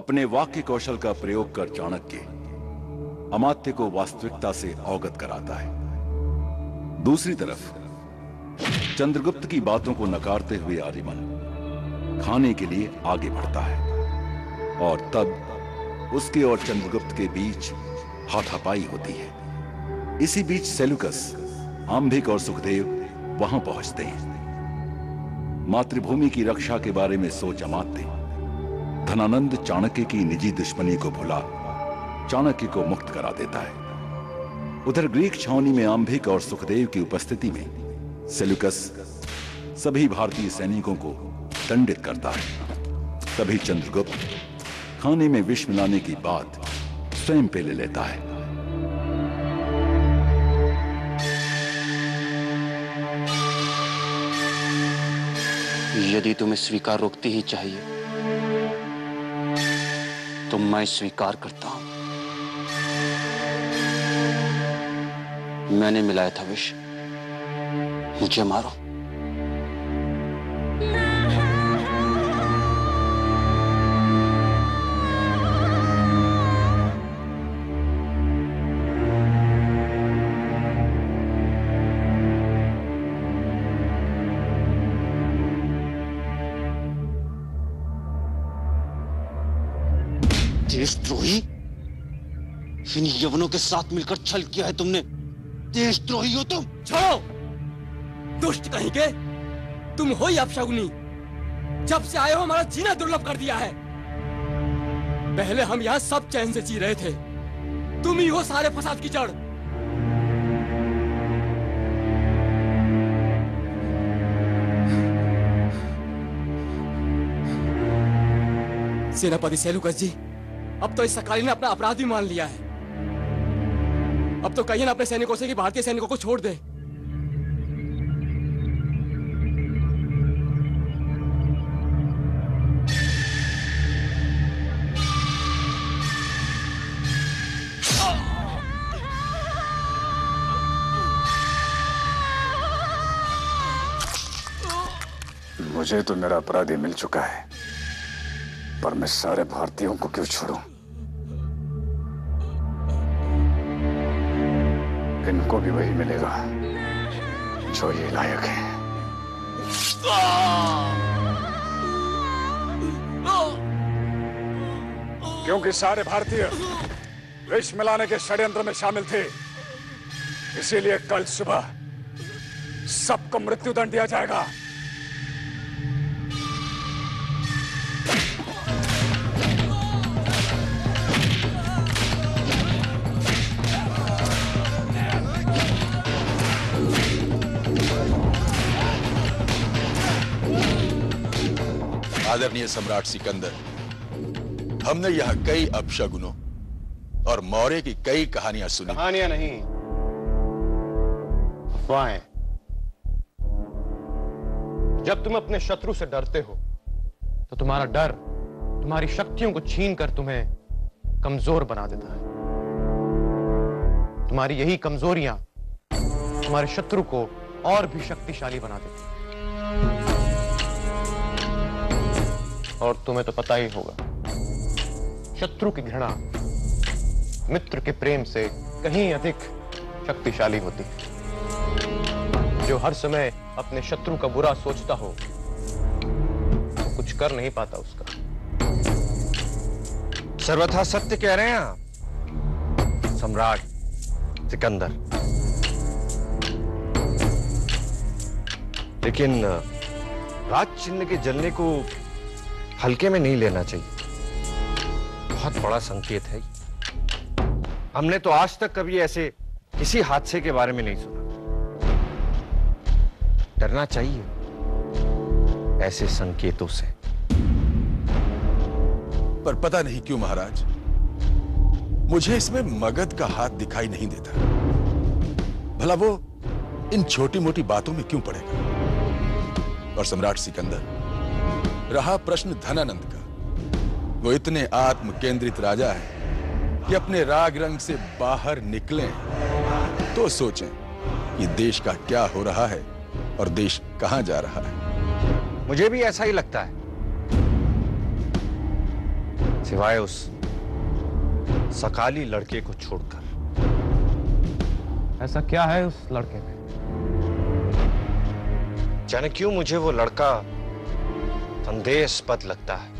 अपने वाक्य कौशल का प्रयोग कर चाणक्य अमात्य को वास्तविकता से अवगत कराता है। दूसरी तरफ़, चंद्रगुप्त की बातों को नकारते हुए आर्यमन खाने के लिए आगे बढ़ता है और तब उसके और चंद्रगुप्त के बीच हाथापाई होती है। इसी बीच सेलुकस, आंभिक और सुखदेव वहाँ पहुँचते हैं। मातृभूमि की रक्षा के बारे में सोच अमात्य धनानंद चाणक्य की निजी दुश्मनी को भुला, चाणक्य को मुक्त करा देता है। उधर ग्रीक छावनी में आंभिक और सुखदेव की उपस्थिति में सेलुकस सभी भारतीय सैनिकों को दंडित करता है। तभी चंद्रगुप्त खाने में विष मिलाने की बात स्वयं पे ले लेता है। यदि तुम्हें स्वीकार रोकती ही चाहिए तो मैं स्वीकार करता हूँ। मैंने मिलाया था विष। मुझे मारो। देशद्रोही इन यवनों के साथ मिलकर छल किया है तुमने। देशद्रोही हो तुम। छोड़ो। दुष्ट कहीं के। तुम हो ही अपशगुनी जब से आए हो, हमारा जीना दुर्लभ कर दिया है। पहले हम यहाँ सब चैन से जी रहे थे। तुम ही हो सारे फसाद की जड़। सेनापति सेलुकस जी अब तो इस सकाली ने अपना अपराध भी मान लिया है। अब तो कहिए ना अपने सैनिकों से कि भारतीय सैनिकों को छोड़ दे। मुझे तो मेरा अपराधी मिल चुका है। पर मैं सारे भारतीयों को क्यों छोड़ू? इनको भी वही मिलेगा जो ये लायक है। क्योंकि सारे भारतीय विष मिलाने के षड्यंत्र में शामिल थे, इसीलिए कल सुबह सबको मृत्युदंड दिया जाएगा। आदरणीय सम्राट सिकंदर, हमने यहाँ कई अपशगुनों और मौर्य की कई कहानियाँ सुनी। कहानियाँ नहीं, अफवाहें। जब तुम अपने शत्रु से डरते हो तो तुम्हारा डर तुम्हारी शक्तियों को छीन कर तुम्हें कमज़ोर बना देता है। तुम्हारी यही कमजोरियाँ तुम्हारे शत्रु को और भी शक्तिशाली बना देती हैं। और तुम्हें तो पता ही होगा। शत्रु की घृणा, मित्र के प्रेम से कहीं अधिक शक्तिशाली होती है। जो हर समय अपने शत्रु का बुरा सोचता हो, वो कुछ कर नहीं पाता उसका। सर्वथा सत्य कह रहे हैं आप, सम्राट सिकंदर। लेकिन राज चिन्ह के जलने को हल्के में नहीं लेना चाहिए। बहुत बड़ा संकेत है। हमने तो आज तक कभी ऐसे किसी हादसे के बारे में नहीं सुना। डरना चाहिए। ऐसे संकेतों से। पर पता नहीं क्यों महाराज, मुझे इसमें मगध का हाथ दिखाई नहीं देता। भला वो इन छोटी मोटी बातों में क्यों पड़ेगा? और सम्राट सिकंदर रहा प्रश्न धनानंद का। वो इतने आत्म केंद्रित राजा है कि अपने राग रंग से बाहर निकले तो सोचें कि देश का क्या हो रहा है और देश कहाँ जा रहा है। मुझे भी ऐसा ही लगता है। सिवाय उस सकाली लड़के को छोड़कर। ऐसा क्या है उस लड़के में? जाने क्यों मुझे वो लड़का संदेशपद लगता है।